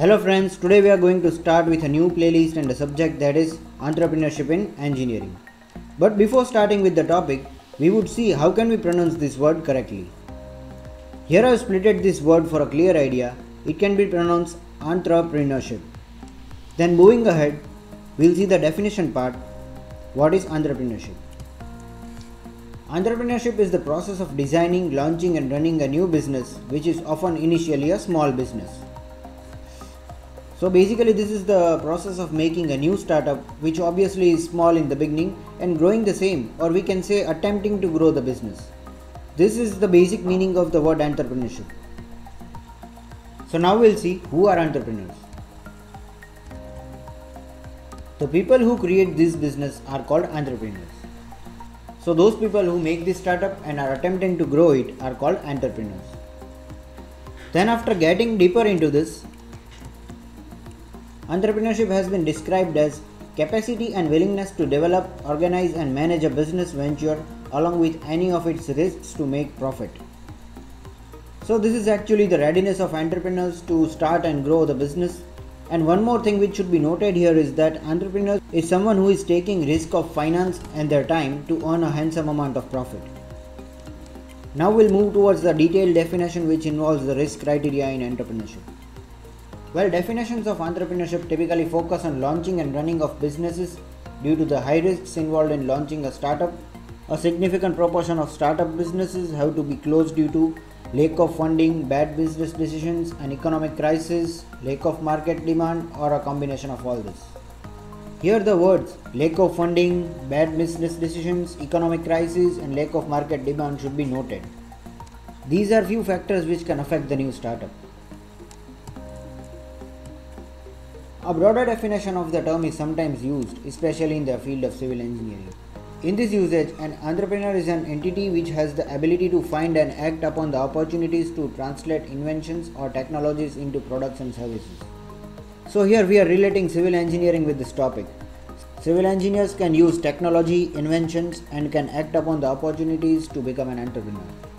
Hello friends, today we are going to start with a new playlist and a subject that is entrepreneurship in engineering. But before starting with the topic, we would see how can we pronounce this word correctly. Here I have splitted this word for a clear idea. It can be pronounced entrepreneurship. Then moving ahead, we'll see the definition part. What is entrepreneurship? Entrepreneurship is the process of designing, launching and running a new business which is often initially a small business. So basically this is the process of making a new startup which obviously is small in the beginning and growing the same or we can say attempting to grow the business. This is the basic meaning of the word entrepreneurship. So now we'll see who are entrepreneurs. The people who create this business are called entrepreneurs. So those people who make this startup and are attempting to grow it are called entrepreneurs. Then after getting deeper into this, Entrepreneurship has been described as capacity and willingness to develop, organize, and manage a business venture along with any of its risks to make profit. So, this is actually the readiness of entrepreneurs to start and grow the business. And one more thing which should be noted here is that entrepreneur is someone who is taking risk of finance and their time to earn a handsome amount of profit. Now we'll move towards the detailed definition which involves the risk criteria in entrepreneurship. Well, definitions of entrepreneurship typically focus on launching and running of businesses due to the high risks involved in launching a startup. A significant proportion of startup businesses have to be closed due to lack of funding, bad business decisions, an economic crisis, lack of market demand, or a combination of all this. Here, the words lack of funding, bad business decisions, economic crisis, and lack of market demand should be noted. These are few factors which can affect the new startup. A broader definition of the term is sometimes used, especially in the field of civil engineering. In this usage, an entrepreneur is an entity which has the ability to find and act upon the opportunities to translate inventions or technologies into products and services. So, here we are relating civil engineering with this topic. Civil engineers can use technology, inventions, and can act upon the opportunities to become an entrepreneur.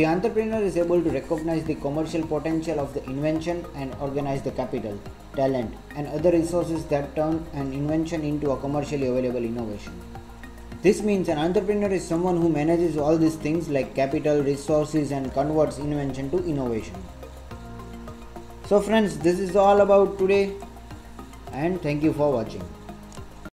The entrepreneur is able to recognize the commercial potential of the invention and organize the capital, talent, and other resources that turn an invention into a commercially available innovation. This means an entrepreneur is someone who manages all these things like capital, resources, and converts invention to innovation. So, friends, this is all about today, and thank you for watching.